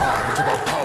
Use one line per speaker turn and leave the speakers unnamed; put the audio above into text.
啊我知道了